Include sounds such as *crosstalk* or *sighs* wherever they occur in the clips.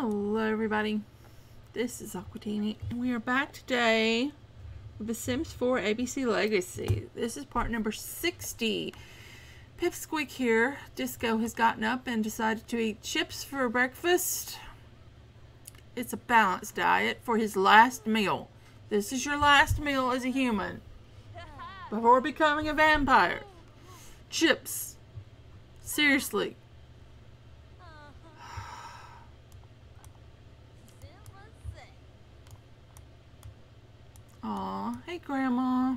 Hello everybody, this is Aquatami. We are back today with The Sims 4 ABC Legacy. This is part number 60. Pipsqueak here, Disco has gotten up and decided to eat chips for breakfast. It's a balanced diet for his last meal. This is your last meal as a human before becoming a vampire. Chips. Seriously. Aw, hey Grandma.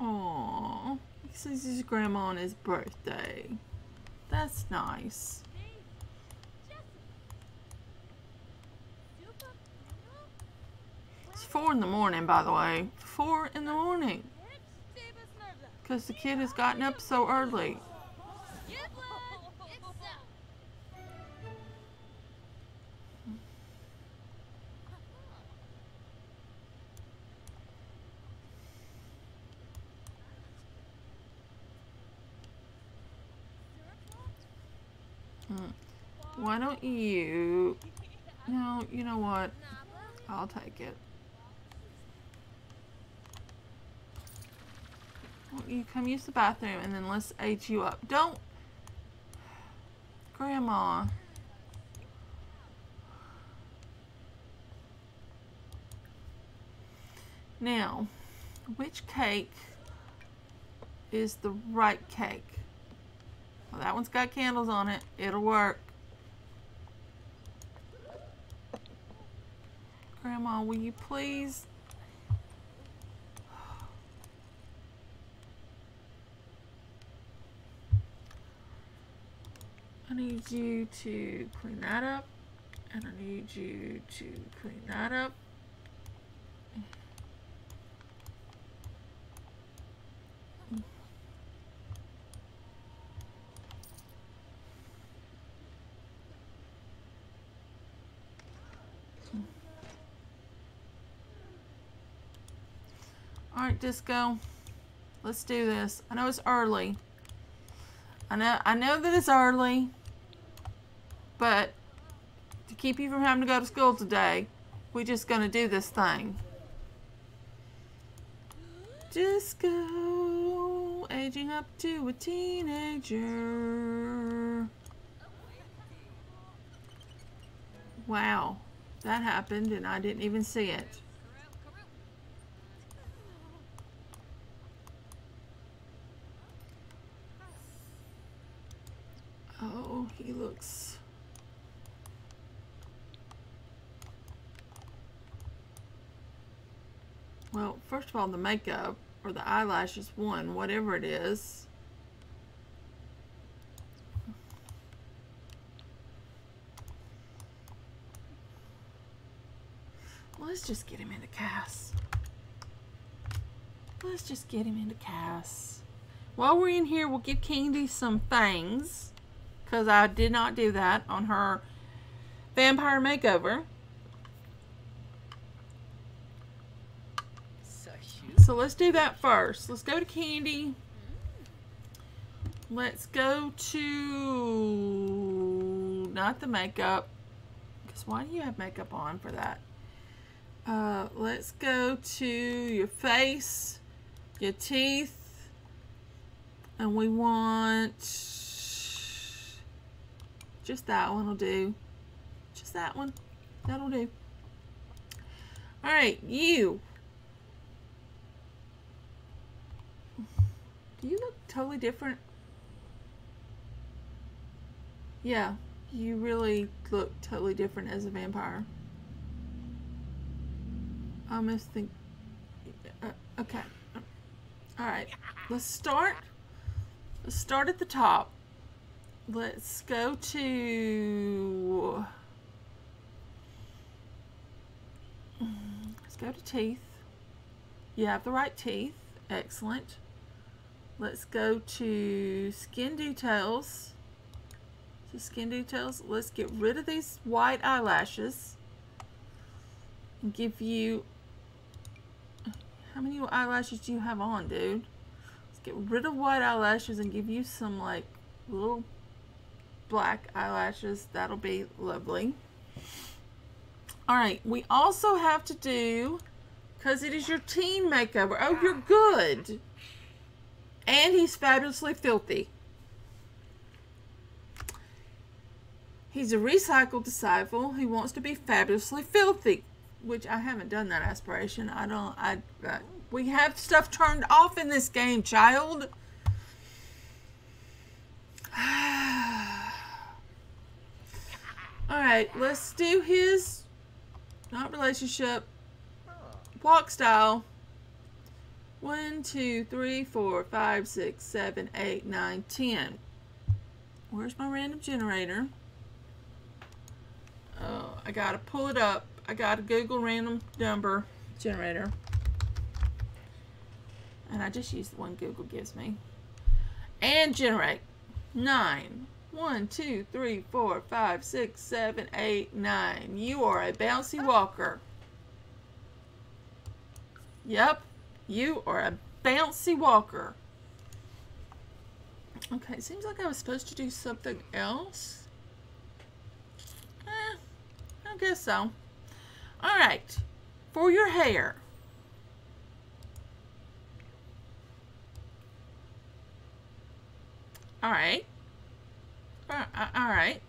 Aw, he says his grandma on his birthday. That's nice. It's four in the morning, by the way. Four in the morning. Because the kid has gotten up so early. Why don't you... No, you know what? I'll take it. Well, you come use the bathroom and then let's age you up. Don't... Grandma. Now, which cake is the right cake? Well, that one's got candles on it. It'll work. Grandma, will you please? I need you to clean that up. And I need you to clean that up. Disco. Let's do this. I know it's early. I know I know that it's early. But to keep you from having to go to school today, we're just gonna do this thing. Disco aging up to a teenager. Wow, that happened and I didn't even see it. He looks... Well, first of all, the makeup, or the eyelashes, one, whatever it is. Let's just get him into CAS. Let's just get him into CAS. While we're in here, we'll give Candy some fangs because I did not do that on her vampire makeover. So let's do that first. Let's go to Candy. Let's go to not the makeup because why do you have makeup on for that? Uh, let's go to your face, your teeth, and we want just that one will do. Just that one. That'll do. Alright, you. Do you look totally different? Yeah, you really look totally different as a vampire. I must think... Uh, okay. Alright, let's start. Let's start at the top. Let's go to... Let's go to teeth. You have the right teeth. Excellent. Let's go to skin details. So skin details. Let's get rid of these white eyelashes. And give you... How many eyelashes do you have on, dude? Let's get rid of white eyelashes and give you some like little black eyelashes. That'll be lovely. All right, we also have to do, because it is your teen makeover. Oh, you're good. And he's fabulously filthy. He's a recycled disciple who wants to be fabulously filthy, which I haven't done that aspiration. I don't, I, uh, we have stuff turned off in this game, child. *sighs* *sighs* *sighs* All right, let's do his, not relationship, walk style. One, two, three, four, five, six, seven, eight, nine, ten. Where's my random generator? Oh, I gotta pull it up. I gotta Google random number generator. And I just use the one Google gives me. And generate. Nine. One, two, three, four, five, six, seven, eight, nine. You are a bouncy walker. Yep. You are a bouncy walker. Okay, seems like I was supposed to do something else. Eh, I guess so. Alright, for your hair. Alright. Uh, uh, Alright.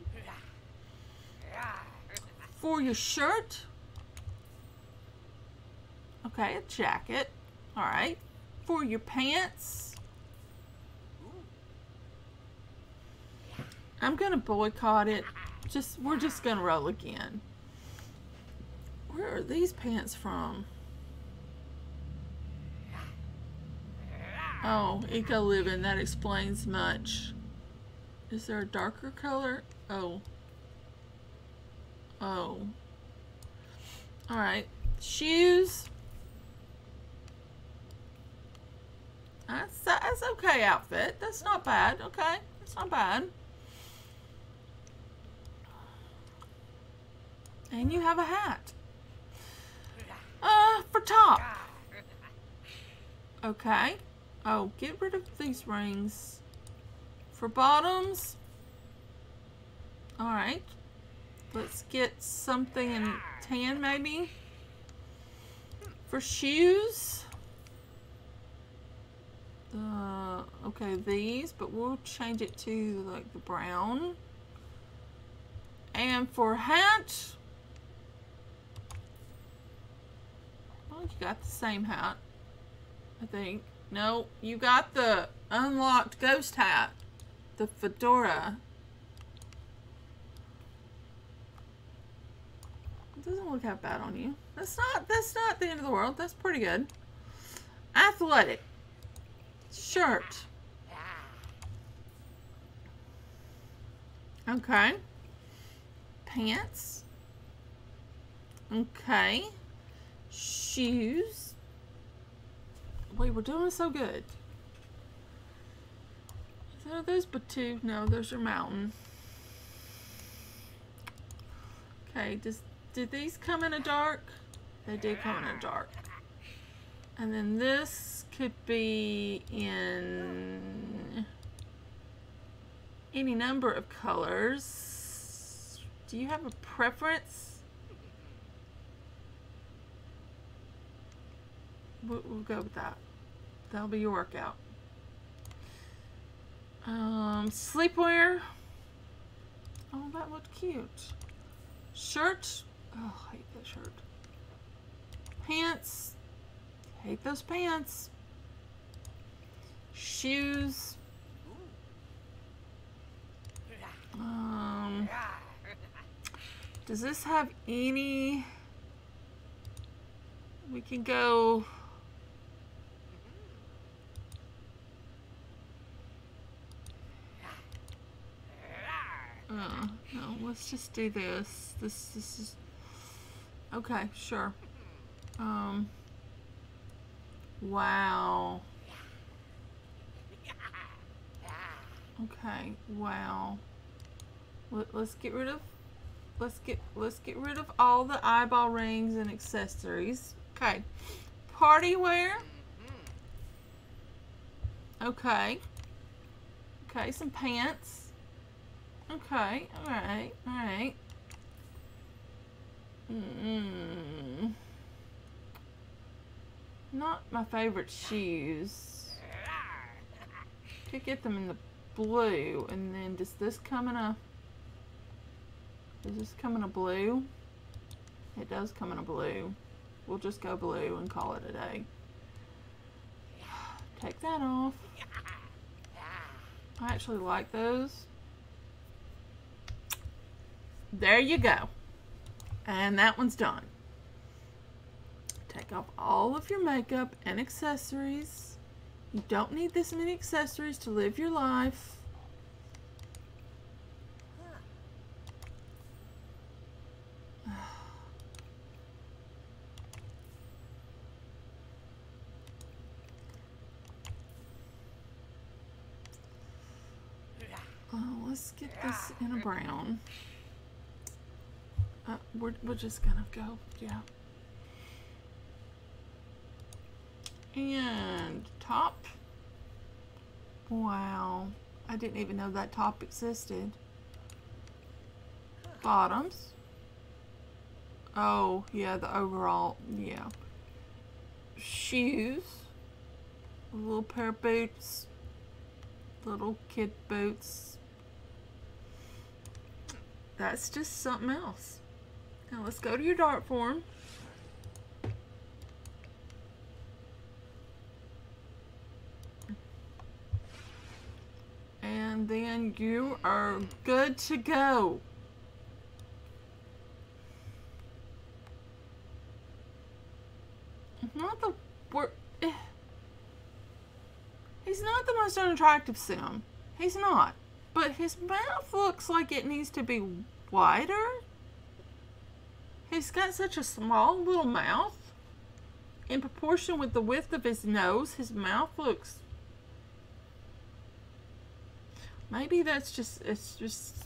For your shirt. Okay, a jacket. All right. For your pants. I'm going to boycott it. Just We're just going to roll again. Where are these pants from? Oh, Eco Living. That explains much. Is there a darker color? Oh. Oh. Alright. Shoes. That's, that's okay outfit. That's not bad. Okay. That's not bad. And you have a hat. Uh, for top. *laughs* Okay. Oh, get rid of these rings. For bottoms. Alright. Let's get something in tan maybe. For shoes. Uh, okay, these, but we'll change it to like the brown. And for hat, well, you got the same hat, I think. No, you got the unlocked ghost hat, the fedora. It doesn't look that bad on you. That's not, that's not the end of the world. That's pretty good. Athletic shirt. Okay. Pants. Okay. Shoes. Wait, we're doing so good. Are those but two? No, those are mountain. Okay, does did these come in a dark? They did come in a dark. And then this could be in any number of colors. Do you have a preference? We'll go with that. That'll be your workout. Um, sleepwear. Oh, that looked cute. Shirt. Oh, I hate that shirt. Pants. Hate those pants. Shoes. Um, does this have any... We can go... Uh, no, let's just do this. This, this is... Okay, sure. Um... Wow. Okay, wow. Let, let's get rid of let's get let's get rid of all the eyeball rings and accessories. Okay. Party wear. Okay. Okay, some pants. Okay, alright, alright. Mm. Not my favorite shoes. Could get them in the blue, and then does this come in a... Does this come in a blue? It does come in a blue. We'll just go blue and call it a day. *sighs* Take that off. I actually like those. There you go. And that one's done. Take off all of your makeup and accessories. You don't need this many accessories to live your life. *sighs* Let's get this in a brown. Uh, we're, we're just gonna go, yeah. And top. Wow. I didn't even know that top existed. Bottoms. Oh, yeah, the overall, yeah. Shoes. A little pair of boots. Little kid boots. That's just something else. Now let's go to your dart form. And then you are good to go. Not the wor- eh. *sighs* He's not the most unattractive sim. He's not. But his mouth looks like it needs to be wider. He's got such a small little mouth. In proportion with the width of his nose, his mouth looks... Maybe that's just, it's just...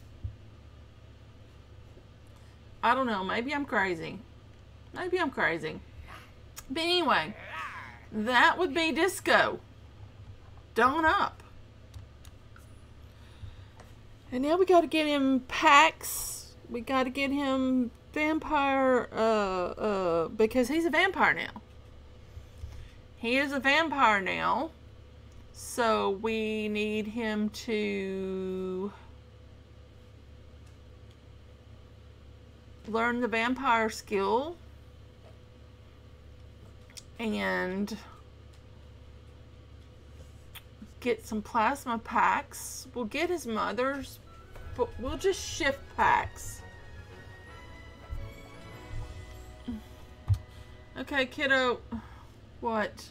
I don't know, maybe I'm crazy. Maybe I'm crazy. But anyway, that would be Disco. Done up. And now we got to get him packs. We got to get him vampire, uh, uh, because he's a vampire now. He is a vampire now. So we need him to learn the vampire skill and get some plasma packs. We'll get his mother's, but we'll just shift packs. Okay, kiddo. What?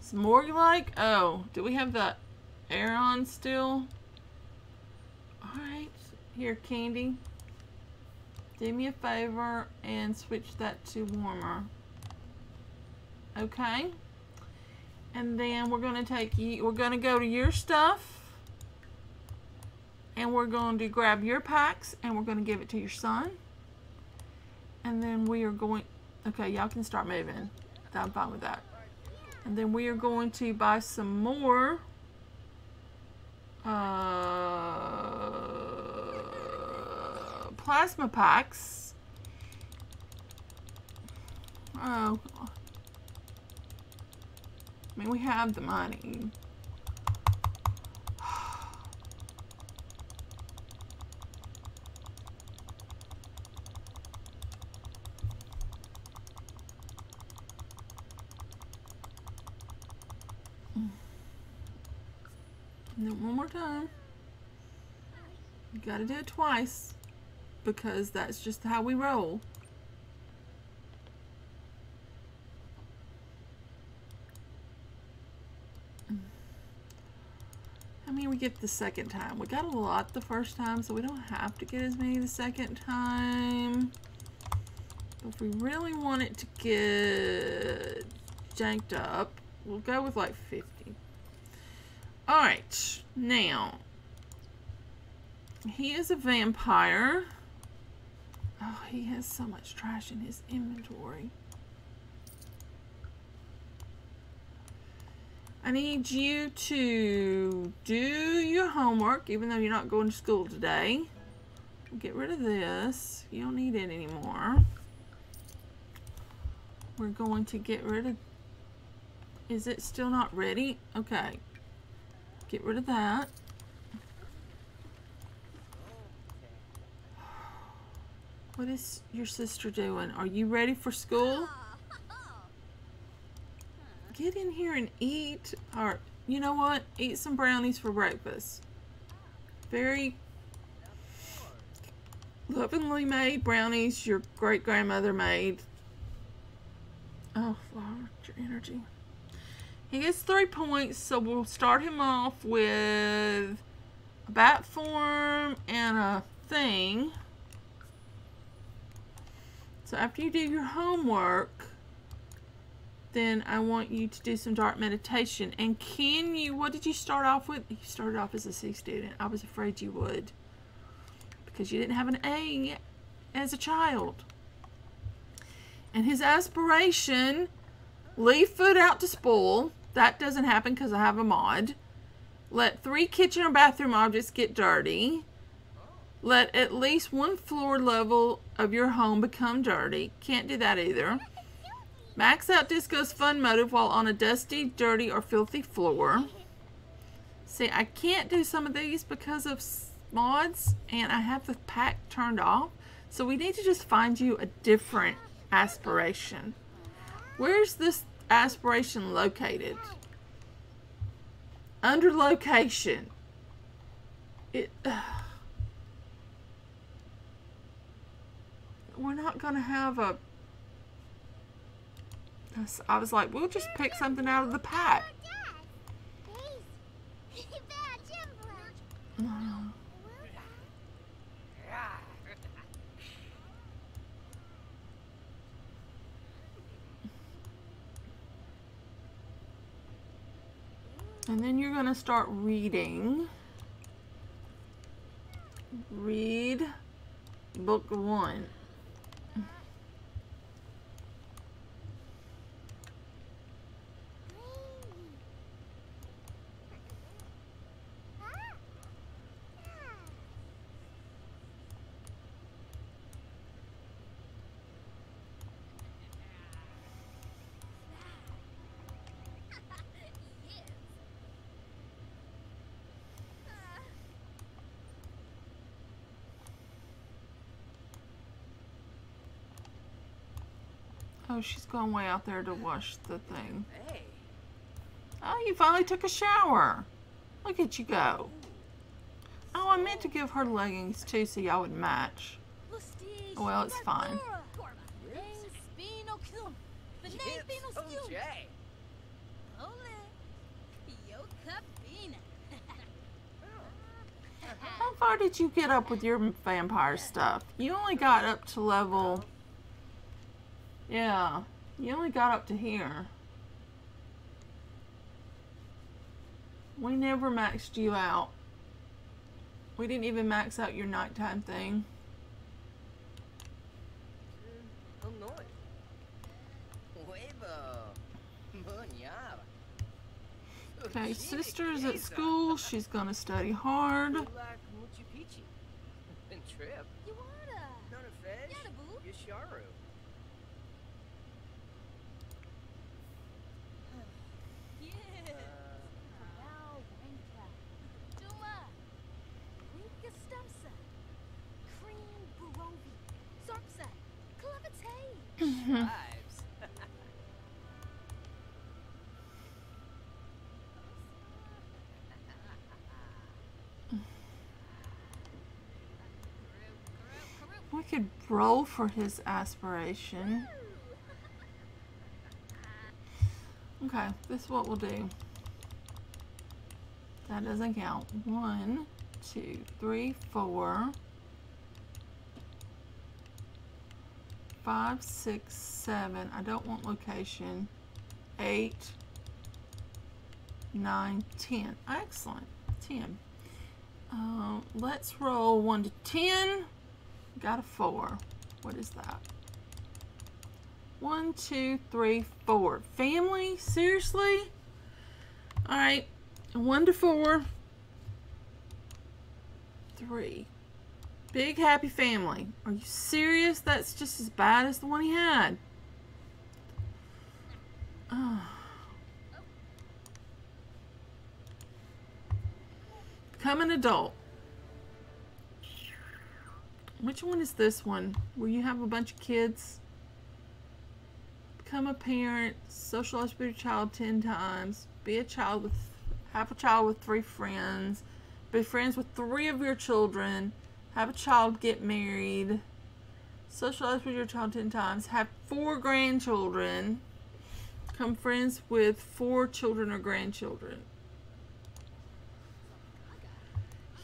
Some more like? Oh, do we have the air on still? Alright. Here, Candy. Do me a favor and switch that to warmer. Okay. And then we're going to take you, we're going to go to your stuff. And we're going to grab your packs and we're going to give it to your son. And then we are going, okay, y'all can start moving. I'm fine with that. And then we are going to buy some more uh, plasma packs. Oh, I mean, we have the money. Mm. one more time. You gotta do it twice because that's just how we roll. I mean we get the second time. We got a lot the first time, so we don't have to get as many the second time. But if we really want it to get janked up, we'll go with like 50. Alright, now, he is a vampire. Oh, he has so much trash in his inventory. I need you to do your homework, even though you're not going to school today. Get rid of this. You don't need it anymore. We're going to get rid of... Is it still not ready? Okay. Get rid of that. What is your sister doing? Are you ready for school? Get in here and eat. Or, you know what? Eat some brownies for breakfast. Very lovingly made brownies your great grandmother made. Oh, flower, your energy. He gets three points, so we'll start him off with a bat form and a thing. So after you do your homework, then I want you to do some dark meditation. And can you, what did you start off with? You started off as a C student. I was afraid you would. Because you didn't have an A as a child. And his aspiration, leave food out to spoil. That doesn't happen because I have a mod. Let three kitchen or bathroom objects get dirty. Let at least one floor level of your home become dirty. Can't do that either. Max out Disco's fun motive while on a dusty, dirty, or filthy floor. See, I can't do some of these because of mods, and I have the pack turned off. So we need to just find you a different aspiration. Where's this aspiration located? Under location. It... Uh, we're not going to have a... I was like, we'll just pick something out of the pack. *laughs* And then you're going to start reading. Read book one. Oh, she's gone way out there to wash the thing. Hey. Oh, you finally took a shower. Look at you go. Oh, I meant to give her leggings too so y'all would match. Well, it's fine. How far did you get up with your vampire stuff? You only got up to level... Yeah, you only got up to here. We never maxed you out. We didn't even max out your nighttime thing. Okay, sister's at school. She's gonna study hard. *laughs* could roll for his aspiration. Okay, this is what we'll do. That doesn't count. One, two, three, four. five, six, seven. I don't want location. Eight, nine, ten. Excellent. Ten. Uh, let's roll one to ten. Got a four. What is that? One, two, three, four. Family? Seriously? All right, one to four. Three. Big happy family. Are you serious? That's just as bad as the one he had. Become an adult. Which one is this one? Where you have a bunch of kids? Become a parent. Socialize with your child ten times. Be a child with have a child with three friends. Be friends with three of your children. Have a child get married. Socialize with your child ten times. Have four grandchildren. Become friends with four children or grandchildren.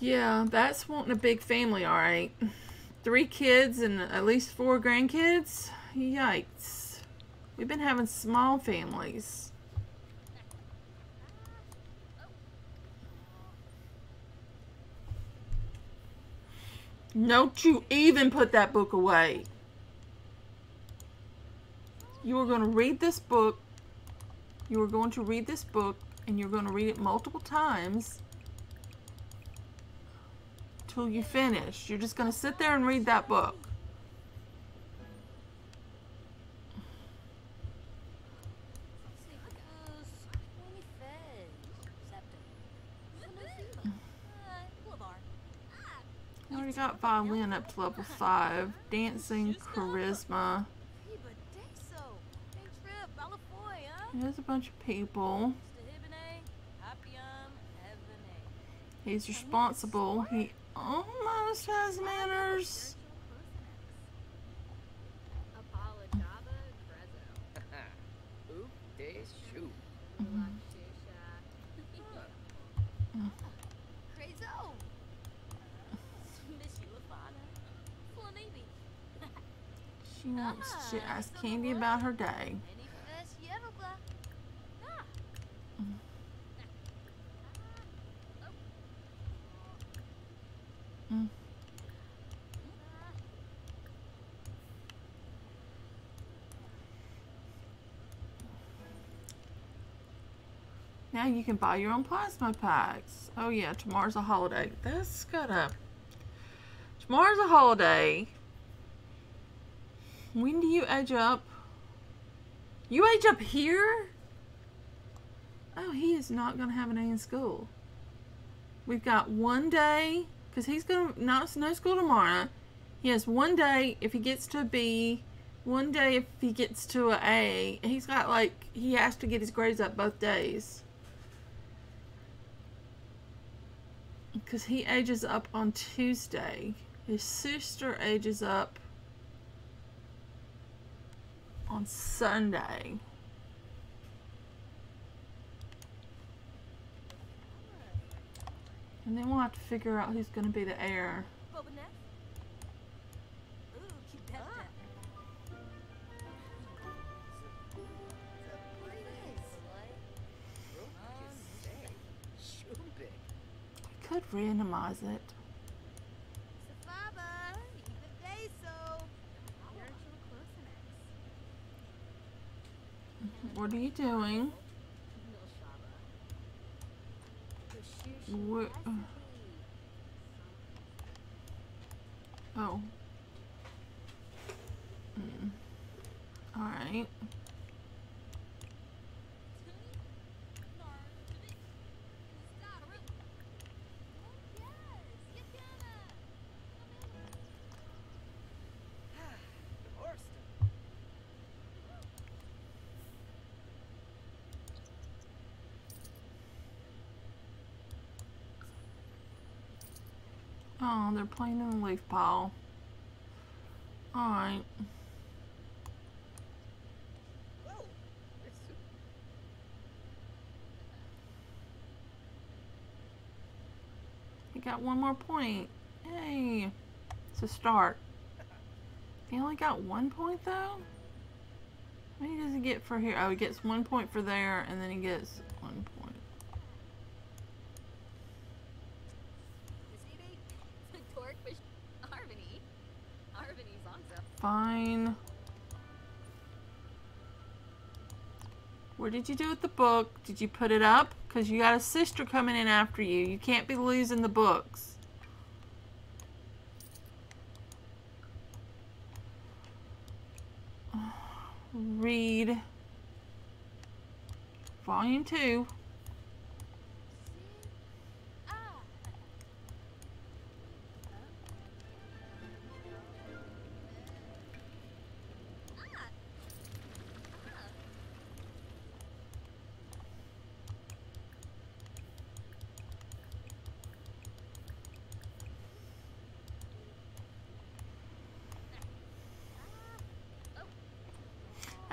Yeah, that's wanting a big family, alright. Three kids and at least four grandkids? Yikes. We've been having small families. Don't you even put that book away. You are going to read this book. You are going to read this book and you're going to read it multiple times till you finish. You're just going to sit there and read that book. Mm. I already got violin up to level 5. Dancing, charisma. There's a bunch of people. He's responsible. He almost has manners. She wants to ask Candy about her day. Mm. Now you can buy your own plasma packs. Oh yeah, tomorrow's a holiday. That's gotta... Tomorrow's a holiday. When do you age up? You age up here? Oh, he is not going to have an A in school. We've got one day, because he's going to, not no school tomorrow. He has one day if he gets to a B, one day if he gets to a A. He's got like, he has to get his grades up both days. Because he ages up on Tuesday. His sister ages up on Sunday. And then we'll have to figure out who's going to be the heir. We could randomize it. What are you doing? What? Oh. Mm. Alright. Oh, they're playing in the leaf pile. Alright. He got one more point. Hey. It's a start. He only got one point though? What does he get for here? Oh, he gets one point for there, and then he gets one point. Fine. What did you do with the book? Did you put it up? Because you got a sister coming in after you. You can't be losing the books. *sighs* Read Volume 2.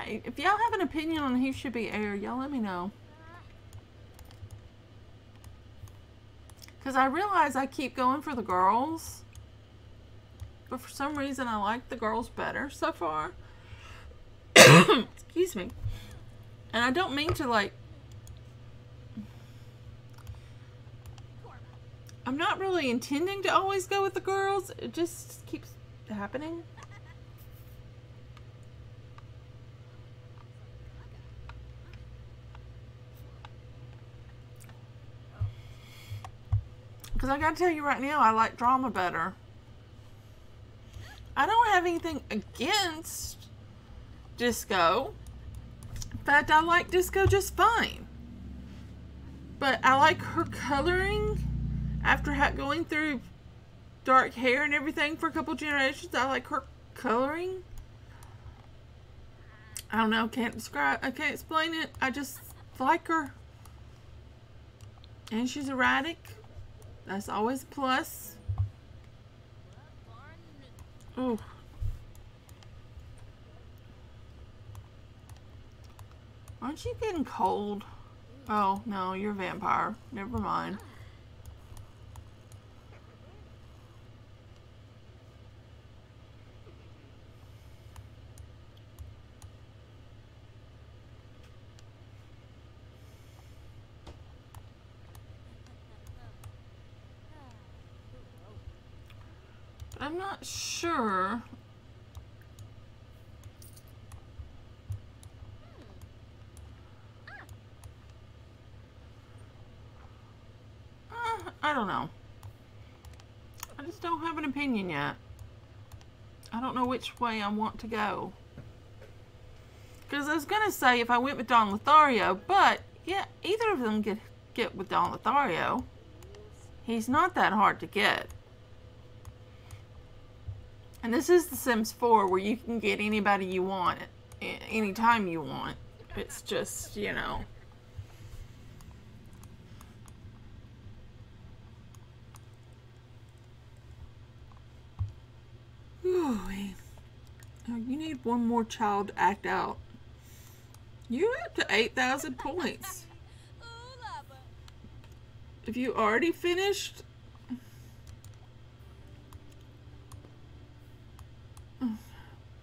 If y'all have an opinion on who should be heir, y'all let me know. Because I realize I keep going for the girls. But for some reason I like the girls better so far. *coughs* Excuse me. And I don't mean to like... I'm not really intending to always go with the girls. It just keeps happening. Because I gotta tell you right now, I like drama better. I don't have anything against disco. In fact, I like disco just fine. But I like her coloring after going through dark hair and everything for a couple generations. I like her coloring. I don't know, can't describe, I can't explain it. I just like her. And she's erratic. That's always a plus. Oh. Aren't you getting cold? Oh, no, you're a vampire. Never mind. I'm not sure. Uh, I don't know. I just don't have an opinion yet. I don't know which way I want to go. Because I was going to say if I went with Don Lothario, but yeah, either of them get, get with Don Lothario. He's not that hard to get. And this is The Sims 4 where you can get anybody you want anytime you want. It's just, you know. Ooh, oh, you need one more child to act out. You're up to 8,000 points. *laughs* If you already finished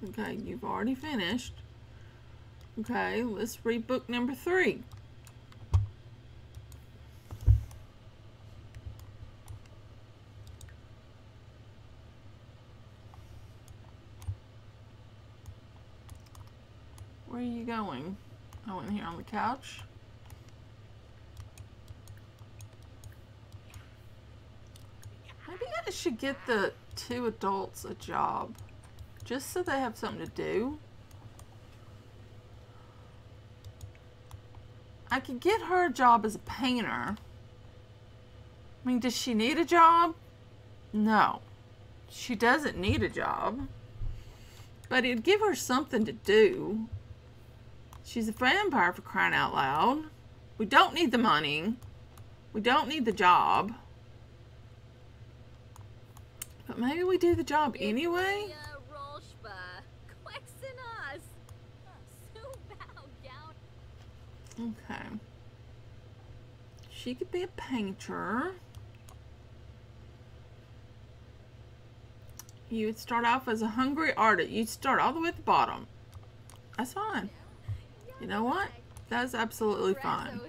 Okay, you've already finished. Okay, let's read book number three. Where are you going? Oh, in here on the couch. Maybe I should get the two adults a job. Just so they have something to do. I could get her a job as a painter. I mean, does she need a job? No. She doesn't need a job. But it'd give her something to do. She's a vampire for crying out loud. We don't need the money. We don't need the job. But maybe we do the job anyway? Okay. She could be a painter. You would start off as a hungry artist. You'd start all the way at the bottom. That's fine. You know what? That's absolutely fine.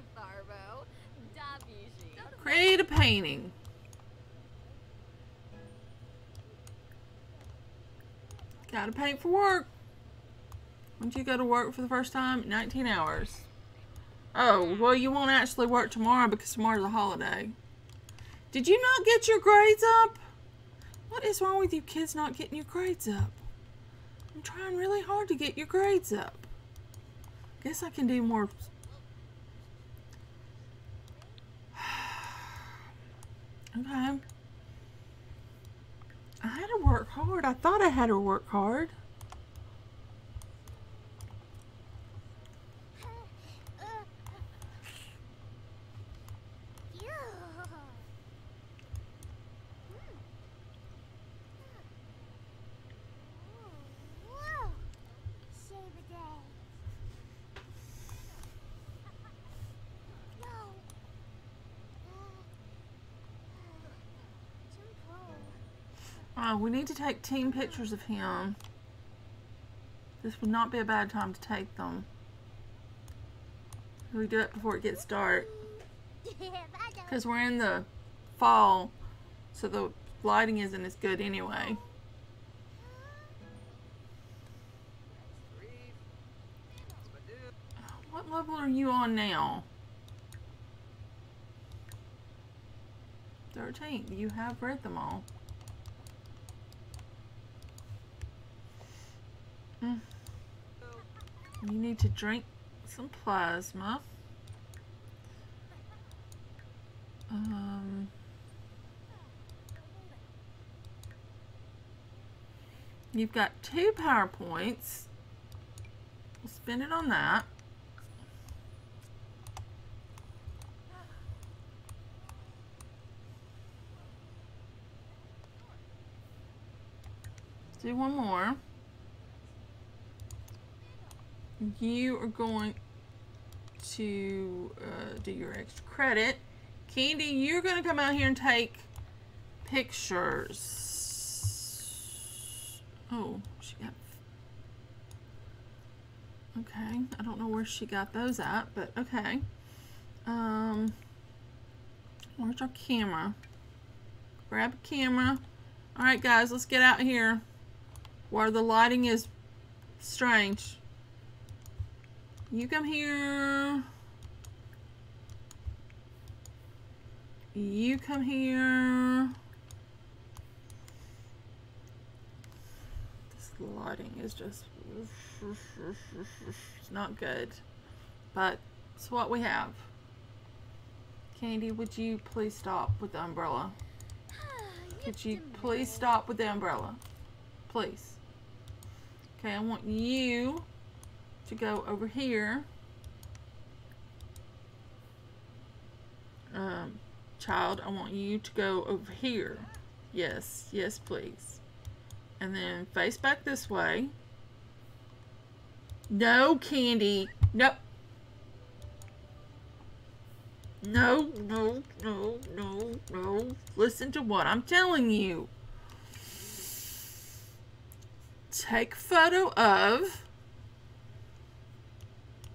Create a painting. Gotta paint for work. Once you go to work for the first time, 19 hours. Oh, well, you won't actually work tomorrow because tomorrow's a holiday. Did you not get your grades up? What is wrong with you kids not getting your grades up? I'm trying really hard to get your grades up. Guess I can do more. *sighs* okay. I had to work hard. I thought I had to work hard. We need to take team pictures of him. This would not be a bad time to take them. We do it before it gets dark. *laughs* Because we're in the fall, so the lighting isn't as good anyway. What level are you on now? 13. You have read them all. Mm. You need to drink some plasma. Um, you've got two PowerPoints. We'll spend it on that. do one more you are going to uh, do your extra credit. Candy, you're going to come out here and take pictures. Oh, she got... Okay, I don't know where she got those at, but okay. Um, where's our camera? Grab a camera. All right, guys, let's get out here where the lighting is strange. You come here. You come here. This lighting is just it's not good. But it's what we have. Candy, would you please stop with the umbrella? *sighs* Could you please stop with the umbrella? Please. Okay, I want you to go over here. Um, child, I want you to go over here. Yes, yes, please. And then face back this way. No, Candy. Nope. No, no, no, no, no. Listen to what I'm telling you. Take photo of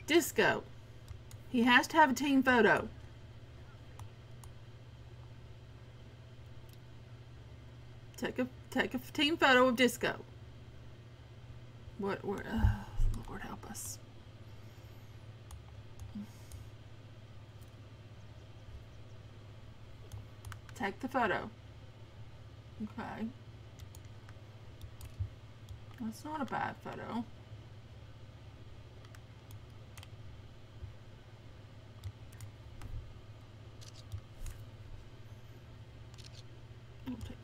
Disco. He has to have a team photo. Take a take a team photo of Disco. What? Where? Uh, Lord help us. Take the photo. Okay. That's not a bad photo.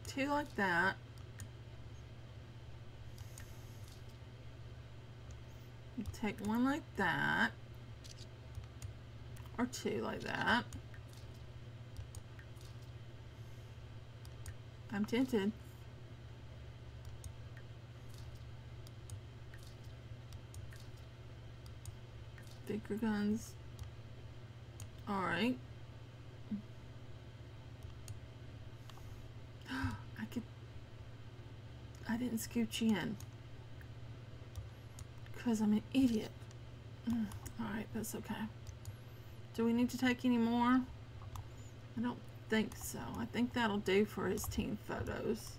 Two like that. take one like that. Or two like that. I'm tempted. Bigger guns. Alright. I didn't scooch you in. Because I'm an idiot. Mm, alright, that's okay. Do we need to take any more? I don't think so. I think that'll do for his team photos.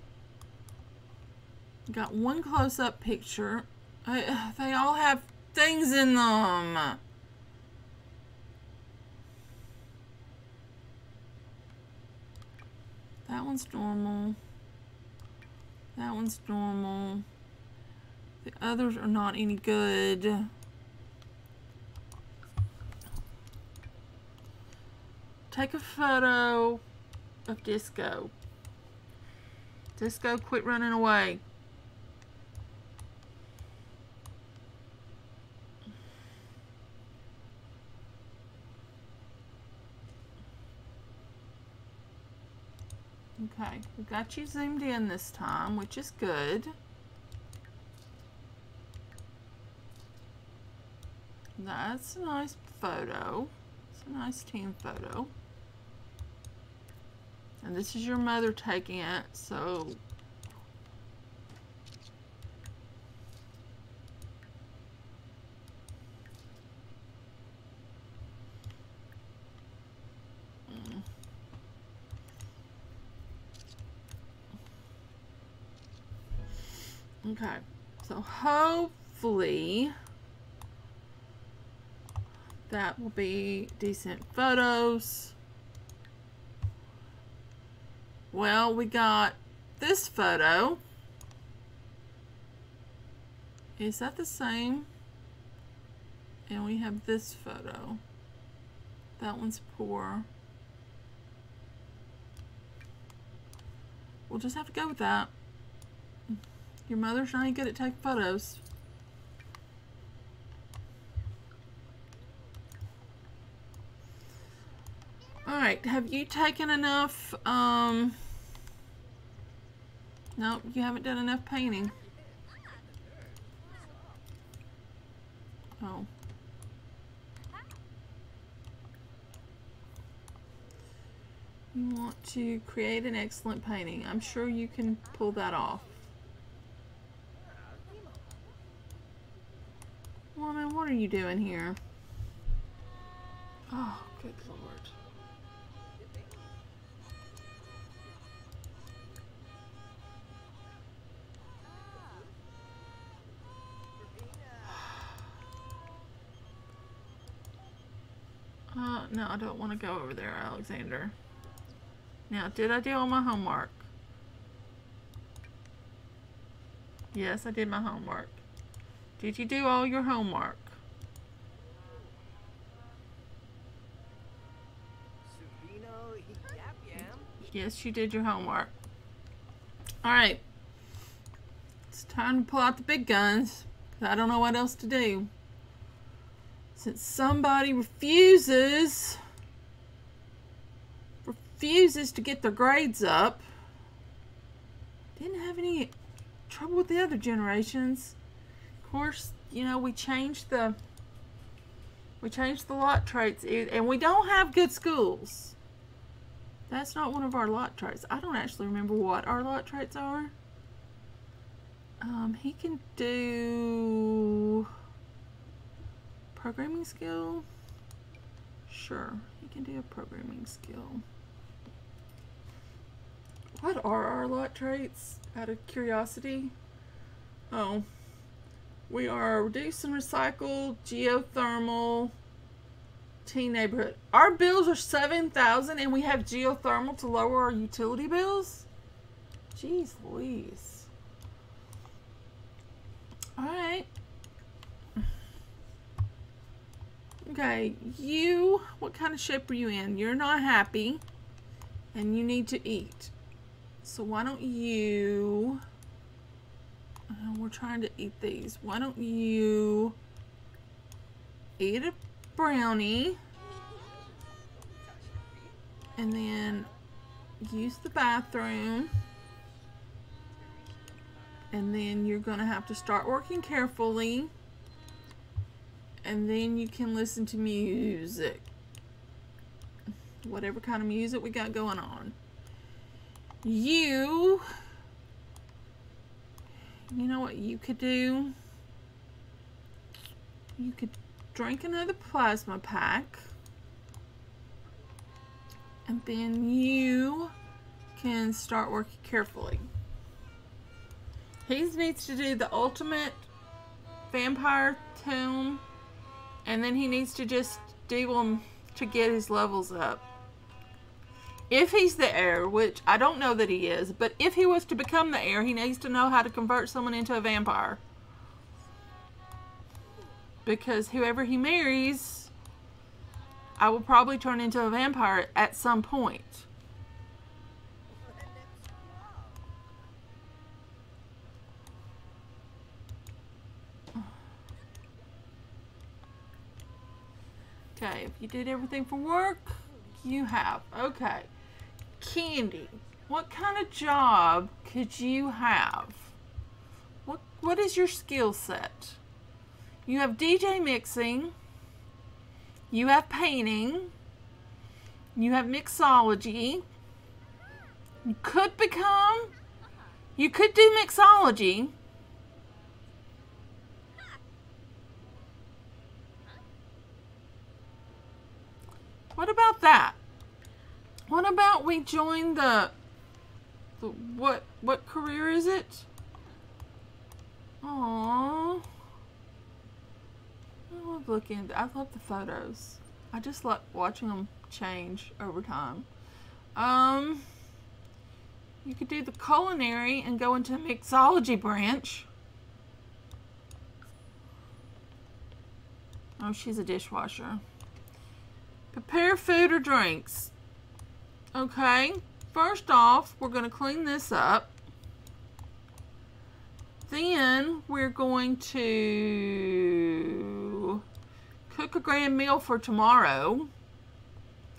Got one close-up picture. I, they all have things in them. That one's normal. That one's normal. The others are not any good. Take a photo of Disco. Disco, quit running away. Okay, we got you zoomed in this time, which is good. That's a nice photo. It's a nice team photo. And this is your mother taking it, so Okay, so hopefully that will be decent photos. Well, we got this photo. Is that the same? And we have this photo. That one's poor. We'll just have to go with that. Your mother's not good at taking photos. Alright, have you taken enough, um... Nope, you haven't done enough painting. Oh. You want to create an excellent painting. I'm sure you can pull that off. Woman, what are you doing here? Oh, good lord. Uh, no, I don't want to go over there, Alexander. Now, did I do all my homework? Yes, I did my homework. Did you do all your homework? Yes, you did your homework. Alright. It's time to pull out the big guns. I don't know what else to do. Since somebody refuses refuses to get their grades up. Didn't have any trouble with the other generations course, you know, we changed the we changed the lot traits and we don't have good schools. That's not one of our lot traits. I don't actually remember what our lot traits are. Um, he can do programming skill. Sure, he can do a programming skill. What are our lot traits out of curiosity? Oh, we are reduce and recycle, geothermal, teen neighborhood. Our bills are 7000 and we have geothermal to lower our utility bills? Jeez Louise. Alright. Okay, you, what kind of shape are you in? You're not happy and you need to eat. So why don't you uh, we're trying to eat these. Why don't you eat a brownie? And then use the bathroom. And then you're going to have to start working carefully. And then you can listen to music. Whatever kind of music we got going on. You you know what you could do? You could drink another plasma pack. And then you can start working carefully. He needs to do the ultimate vampire tome. And then he needs to just do them to get his levels up. If he's the heir, which I don't know that he is, but if he was to become the heir, he needs to know how to convert someone into a vampire. Because whoever he marries, I will probably turn into a vampire at some point. *sighs* Okay, if you did everything for work, you have. Okay. Candy, what kind of job could you have? What what is your skill set? You have DJ mixing. You have painting. You have mixology. You could become you could do mixology. What about that? What about we join the, the what what career is it? Aww. I love looking. I love the photos. I just like watching them change over time. Um, you could do the culinary and go into mixology branch. Oh, she's a dishwasher. Prepare food or drinks. Okay, first off, we're going to clean this up. Then we're going to cook a grand meal for tomorrow.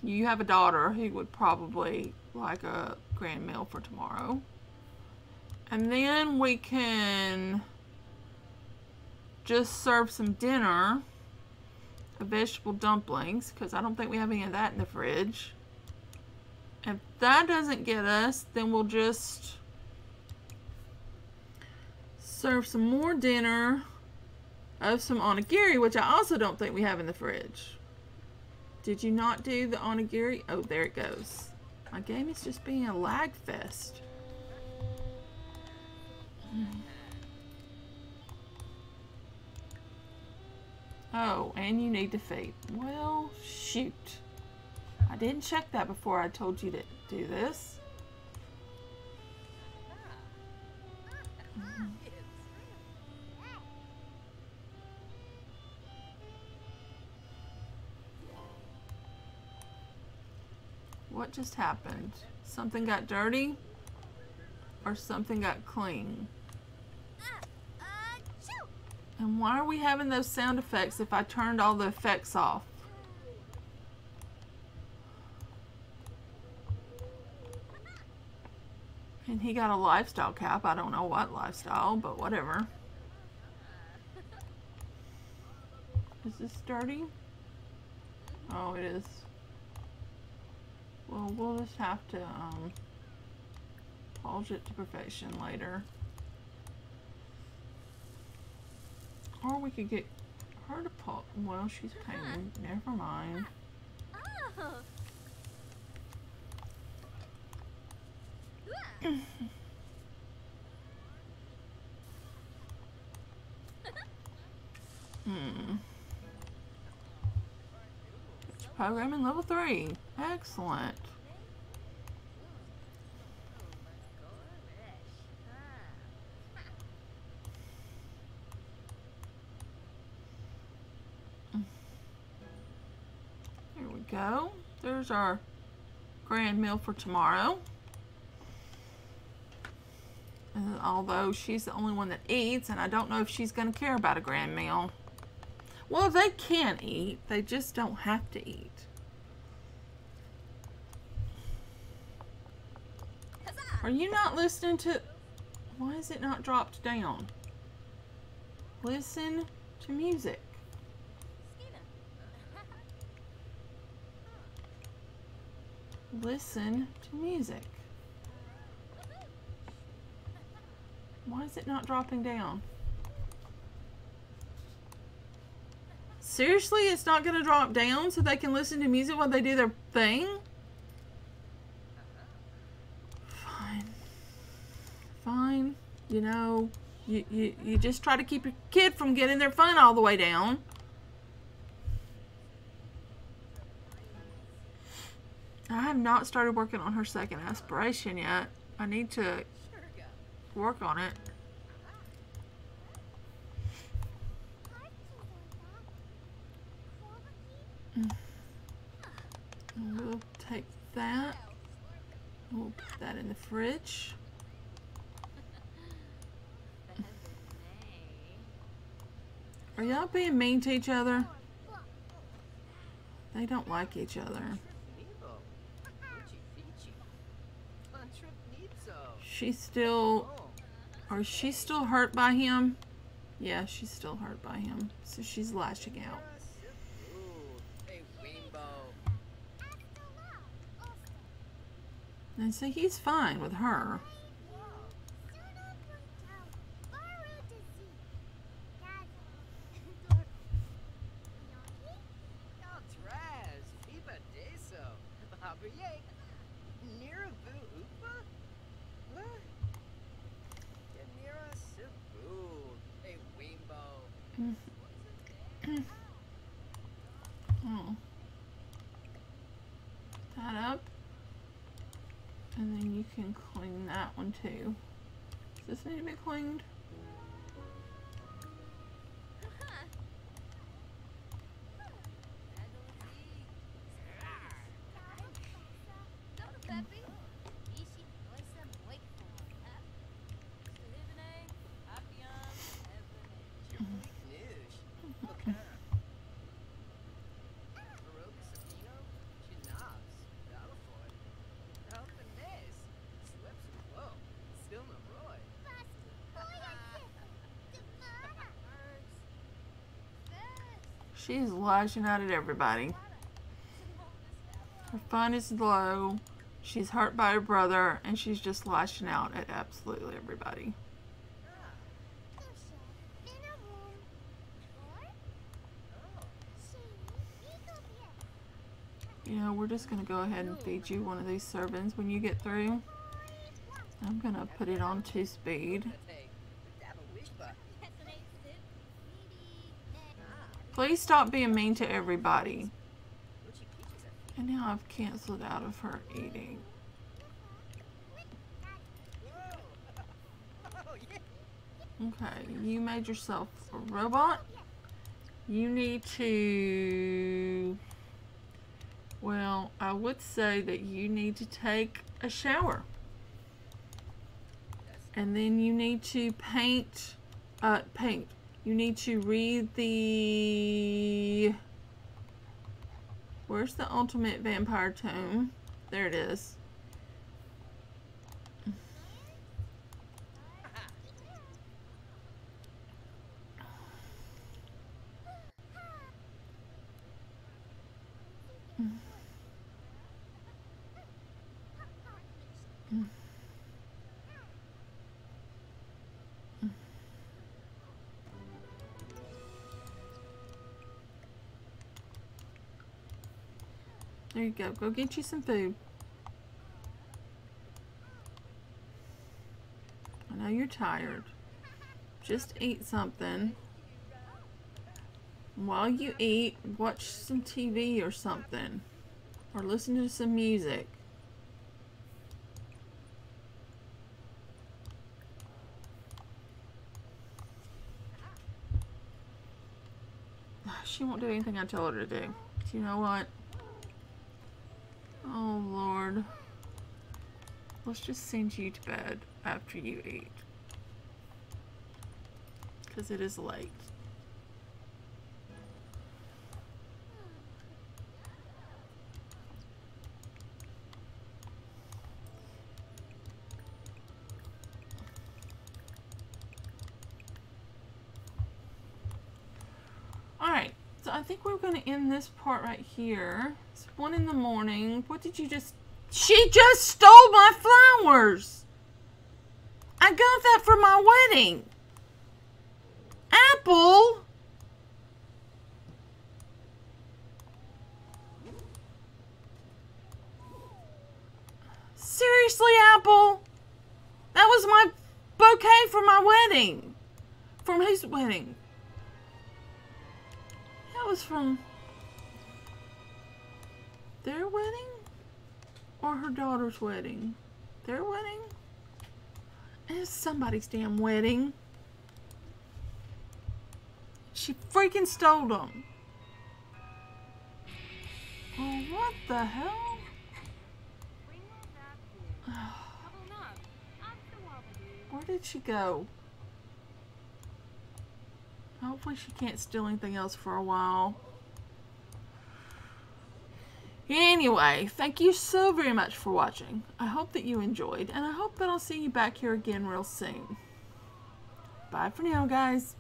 You have a daughter who would probably like a grand meal for tomorrow. And then we can just serve some dinner vegetable dumplings because I don't think we have any of that in the fridge. If that doesn't get us, then we'll just serve some more dinner of some onigiri, which I also don't think we have in the fridge. Did you not do the onigiri? Oh, there it goes. My game is just being a lag fest. Hmm. Oh, and you need to feed. Well, shoot. I didn't check that before I told you to do this. What just happened? Something got dirty? Or something got clean? And why are we having those sound effects if I turned all the effects off? And he got a lifestyle cap. I don't know what lifestyle, but whatever. Is this dirty? Oh, it is. Well, we'll just have to um, polish it to perfection later. Or we could get her to pull. Well, she's painting. Never mind. Hmm. Programming level 3. Excellent. There we go. There's our grand meal for tomorrow. Although she's the only one that eats, and I don't know if she's going to care about a grand meal. Well, they can eat. They just don't have to eat. Are you not listening to... Why is it not dropped down? Listen to music. listen to music. Why is it not dropping down? Seriously, it's not going to drop down so they can listen to music while they do their thing? Fine. Fine. You know, you, you, you just try to keep your kid from getting their fun all the way down. I have not started working on her second aspiration yet. I need to work on it. Mm. We'll take that. We'll put that in the fridge. Are y'all being mean to each other? They don't like each other. She's still, or she still hurt by him? Yeah, she's still hurt by him. So she's lashing out. And so he's fine with her. oh. That up. And then you can clean that one too. Does this need to be cleaned? She's lashing out at everybody. Her fun is low. She's hurt by her brother, and she's just lashing out at absolutely everybody. You know, we're just going to go ahead and feed you one of these servings when you get through. I'm going to put it on two speed. Stop being mean to everybody. And now I've canceled out of her eating. Okay, you made yourself a robot. You need to... Well, I would say that you need to take a shower. And then you need to paint, uh, paint, you need to read the... Where's the Ultimate Vampire Tome? There it is. You go. Go get you some food. I know you're tired. Just eat something. While you eat, watch some TV or something. Or listen to some music. *sighs* She won't do anything I tell her to do. Do you know what? Let's just send you to bed after you eat. Because it is late. Alright, so I think we're going to end this part right here. It's one in the morning. What did you just... She just stole my flowers! I got that for my wedding. Apple! Seriously, Apple? That was my bouquet for my wedding. From whose wedding? That was from their wedding? Or her daughter's wedding. Their wedding? It's somebody's damn wedding. She freaking stole them. Oh, what the hell? Where did she go? Hopefully she can't steal anything else for a while. Anyway, thank you so very much for watching. I hope that you enjoyed, and I hope that I'll see you back here again real soon. Bye for now, guys.